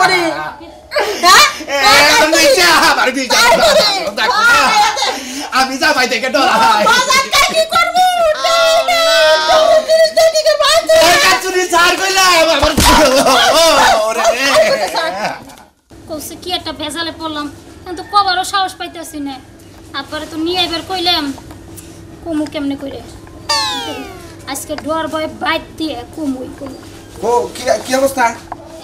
করি। হ্যাঁ? তাই করে। দেখো আয়, আয়, থেকে ডরাই কি কৌশে একটা ভেজালে পড়লাম। কিন্তু কবারও সাহস পাইতেছি না। তারপরে তো নিয়ে এবার কইলাম কুমু কেমনে কইরে? আজকে ডর ভয়ে বাইক দিয়ে কুমুই কুমু ও কি অবস্থা?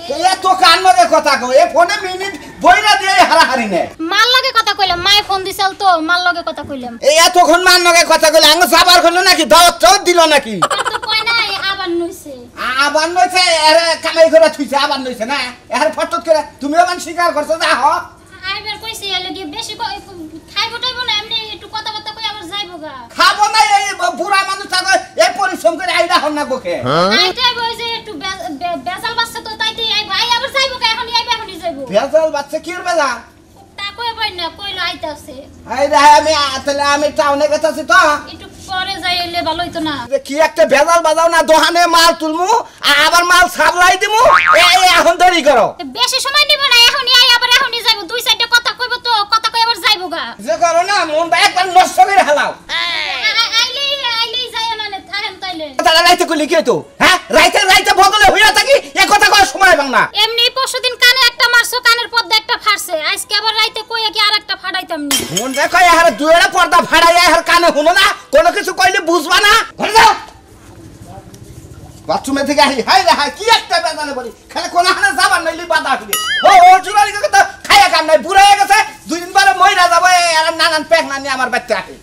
এ তো কান মগে কথা কো এ ফোনে মিনিট বইরা দিয়ে হারাহারি নে। মার লগে কথা কইলাম মায়ে ফোন দিছাল তো মার লগে কথা কইলাম। এই এতক্ষণ মান নগে কথা কইলে আঙ্গ সাবার করল নাকি? দাওয়াত চোদ দিল নাকি? আর তো কয় নাই আবার নইছে। আবার নইছে এর কামাই করে থুইছে আবার নইছে না? এর ফটত করে তুমিও মান স্বীকার করছ যা হ। আইবার কইছে এলে গিয়ে বেশি খাইবো টাইবো না এমনি একটু কথা কথা কই আবার যাইবো গা। খাব না এই বুড়া মানুষ থাকো এই পরিশ্রম করে আইডা হন না গোকে বইছে একটু বে- বে- বেজাল বাচ্চা তো তাইতে আইবো আই আবার যাইবো গা এখন আইবো এখনই যাইবো ভেজাল বাচ্চা কি বেজা তা কই পাই না কইলো আইতাছে। এই রে আমি তাহলে আমি টাউনে গেছি তো। একটু পরে যাই এলে ভালো হইতো না। যে কি একটা ভেজাল বাজাও না দোকানে মাল তুলমু আবার মাল সাপ্লাই দিমু। এই এখন দেরি করো। বেশি সময় নিব না এখনই আই আবার এখনই যাইবো। দুই সাইডে কথা কইব তো কথা কই আবার যাইবো গা। যে করো না একবার নষ্ট করে হালাও। রাইতে কইলি কি তো হ্যাঁ? রাইতে রাইতে হইয়া থাকি এ কথা কয় সময় না। এমনি পরশুদিন কানে একটা মারছো কানের পর্দা একটা ফাড়ছে আজকে আবার রাইতে কইয়া কি আরেকটা ফাড়াইতাম নি? মন দেখো এহার দুইটা পর্দা ফাড়াই আর কানে হলো না, কোনো কিছু কইলে বুঝবা না। ঘরে যাও। বাথরুমে থেকে আহি, হাই রে হাই, কি একটা বেজালে বলি। খালি কোন হানে যাবার নাইলি বাধা আসবে ও ও চুরালি কথা খাইয়া কাম নাই, বুড়া হয়ে গেছে। দুই দিন পরে মইরা যাবে আর নানান পেক না আমার বাচ্চা আহে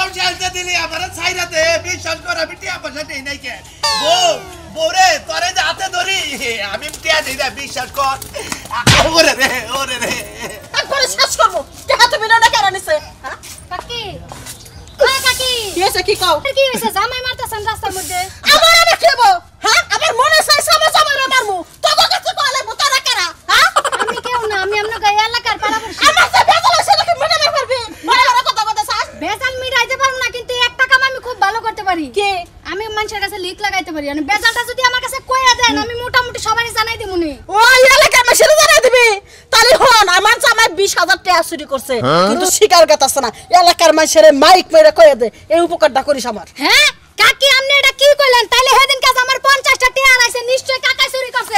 সব চাইতে দিলি আমার ছাইরা বিশ্বাস কর আমি টিয়া পয়সা নেই নাই কে। বউ বউরে তোরে যে হাতে ধরি আমি টিয়া দিই না বিশ্বাস কর। ওরে রে ওরে রে। একবারে শেষ করব। টাকা তুমি না কেন নিছে? হ্যাঁ? কাকি। কাকি। কি হয়েছে কি কও? কি হইছে জামাই মারতাছেন রাস্তার মধ্যে? আমার আমি খেবো। হ্যাঁ? আমার মনে চাই সামনে সামনে মারমু তোকে কাছে কইলে বুতারা কেরা হ্যাঁ আমি কেউ না আমি আপনার গায়ে এলাকার পাড়াপড়শি আমার যে বেজাল আছে নাকি মনে না পারবি মনে মনে কথা কথা চাস বেজাল মিটাইতে পারব না কিন্তু একটা কাম আমি খুব ভালো করতে পারি কি আমি মানুষের কাছে লিক লাগাইতে পারি মানে বেজালটা যদি আমার কাছে কইয়া দেন আমি মোটামুটি সবারই জানাই দিব নি। ওই এলাকার মানুষের জানাই দিবি। তাহলে হন আমার জামাই বিশ হাজার টাকা চুরি করছে। কিন্তু শিকার আছে না। এলাকার মানুষের মাইক মেরে কয়ে দে এই উপকারটা করিস আমার। হ্যাঁ? কাকি আপনি এটা কি কইলেন? তাহলে সেদিন কাজ আমার 50টা টিয়া আনাইছে নিশ্চয় কাকা চুরি করছে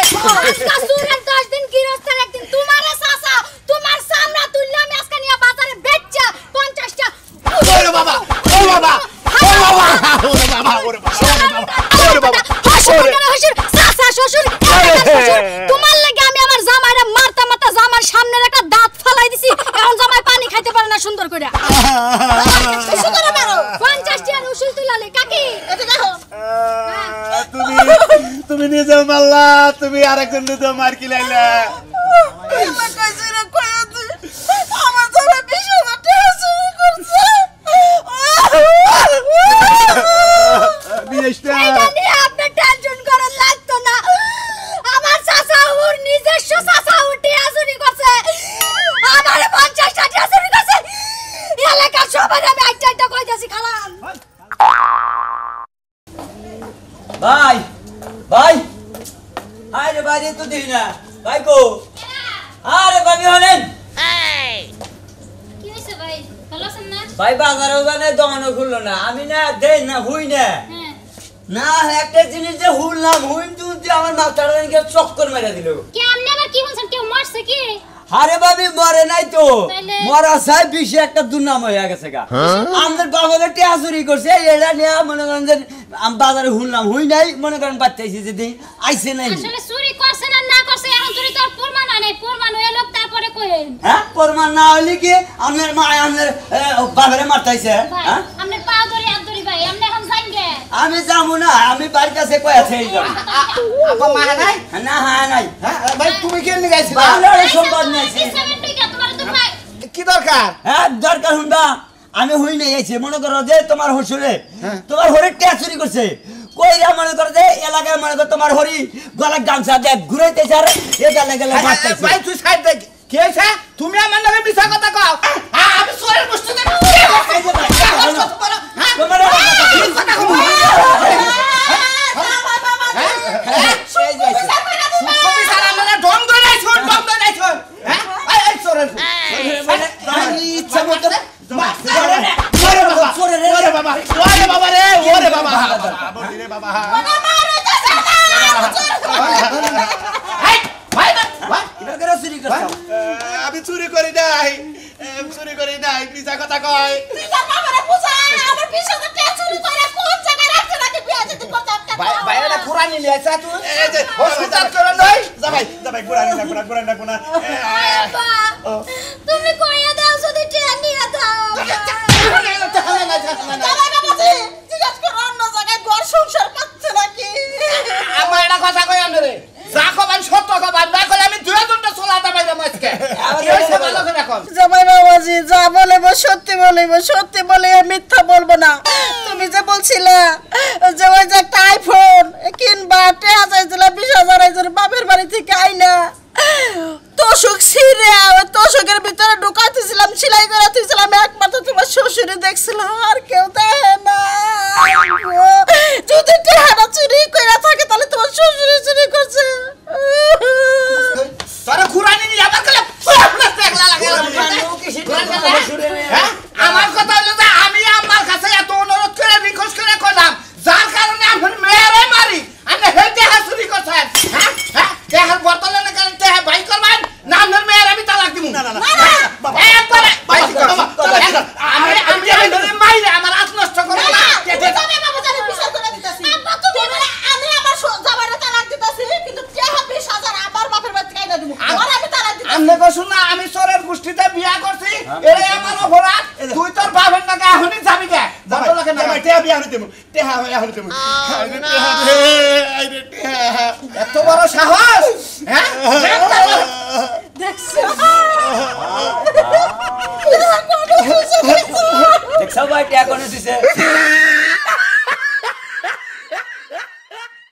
আজকা চুরের 10 দিন গৃহস্থের একদিন তোমারে সাসা তোমার সামনে তুললে আমি আজকে নিয়ে বাজারে বেচছা 50টা ওরে বাবা ও বাবা ও বাবা ওরে বাবা ওরে বাবা ওরে বাবা শ্বশুর কেন শ্বশুর সাসা শ্বশুর এলাকার শ্বশুর তোমার লাগে আমি আমার জামাইরে মারতা মারতা জামার সামনের একটা দাঁত ফালাই দিছি এখন জামাই পানি খাইতে পারে না সুন্দর করে সুন্দর মারো 50 টিয়া উসুল তুলালে কাকি এটা দেখো তুমি তুমি নিজে মারলা তুমি আরেকজন নিজে মার কি লাইলা? সবাই আমি আইটা আইটা কইতাছি খালাম। ভাই ভাই! আরে বাইরে তো দিই না। ভাই কো? আরে ভাবি হলেন কি হইছে ভাই? ভালো আছেন না? ভাই বাজারে ওখানে দোকানও খুললো না। আমি না দেই না হুই না। হ্যাঁ। না একটা জিনিস যে হুললাম হুইন তুই আমার মাথাটা দিকে চক্কর মেরে দিল। কি আপনি আবার কি বলছেন? কেউ মারছে কি? আরে ভাবি মরে নাই তো? মরা চাই বেশি একটা দুর্নাম হয়ে গেছে গা। আমাদের বাবাদের টিয়া চুরি করছে এটা নিয়ে মনে করেন যে আমি বাজারে হুললাম হুই নাই মনে করেন বাচ্চাইছি যদি আইসে নাই। আসলে চুরি করছে না না করছে এখন চুরি তো প্রমাণ আনে। প্রমাণ হয়ে লোক তারপরে কইেন হ্যাঁ প্রমাণ না হলে কি আপনার মা আপনার বাবারে মারতাইছে হ্যাঁ? আপনি পা ধরি হাত ধরি ভাই আপনি এখন যাইন গে আমি যাব না আমি বাড়ির কাছে কয়ে আছে এই যাব। আপা মা নাই? না হ্যাঁ নাই। হ্যাঁ ভাই তুমি সম্পদ নিয়েছি। কি দরকার? হ্যাঁ দরকার শুনবা আমি হই নাই আইছি মনে করো যে তোমার হসুরে তোমার হরি ট্যাক্স চুরি করছে। কইরা মনে করো যে এলাকায় মনে করো তোমার হরি গলার গামছা দেখ ঘুরাইতেছে আর এ গেলে গেলে মারতেছে। ভাই তুই সাইড দেখ। কি তুমি আমার নামে মিছা কথা কও। হ্যাঁ, আমি সোরের বস্তুতে তোমার বাবা আমার হইতাছে না হাই ভাই না ভাই কিবা করে চুরি করছ আমি চুরি করি নাই। চুরি করি নাই মিছা কথা কয়। তুই তোর বাবারে বুঝা আমার বিশ হাজার টাকা করে কোন জায়গায় রাখছে নাকি বিয়ে যদি করতে একটা ভাই ভাই তুই। এই যে হসপিটাল করে নই জামাই জামাই গুড়া না গুড়া গুড়া না বাবাজি, যা বলিব, সত্যি বলিব, সত্যি বলে মিথ্যা বলব না। তুমি যে বলছিলে যে ওই যে টাইফোন কিনবা টেয়া চাইছিল, বিশ হাজার একজন বাপের বাড়ি থেকে আইনা। তোষক ছিঁড়ে তোষকের ভিতরে ঢুকাইতেছিলাম, সেলাই করাতেছিলাম একমাত্র তোমার শ্বশুরে দেখছিল, আর কেউ দেখে না যদি টেহাটা চুরি করে থাকে তাহলে তোমার শ্বশুরে চুরি করছে তোরা কুরানি নিয়ে আবার কইলে একলা লাগে হ্যাঁ? আমার কথা হলো যে আমি আমার কাছে এত অনুরোধ করে রিকোয়েস্ট করে কইলাম যার কারণে আমি মেয়েরে মারি আমি হেঁটে হাসুরি করছেন হ্যাঁ হ্যাঁ দেহার বর্তলে না কারণ দেহা বাই করবেন না আমার মেয়ের আমি তালাক দিব না, না, না। বাবা, একবারে বাবা, বাইক কর, বাবা, বাবা, বাবা, একবার। আমি আমি আমি মাইরে আমার আত্ম নষ্ট করে না আমি কসু না আমি চোরের গোষ্ঠীতে বিয়া করছি। এরে আমার অপরাধ। তুই তোর বাপের নাকি এখনই যাবি কে? বড় লাগে না। টেহা বিয়া হইতে টেহা টেহা টেহা এত বড় সাহস হ্যাঁ? দেখছ? ভাই টিয়া কোনে দিছে?